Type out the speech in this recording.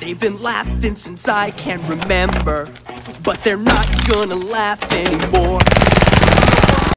They've been laughing since I can remember, but they're not gonna laugh anymore.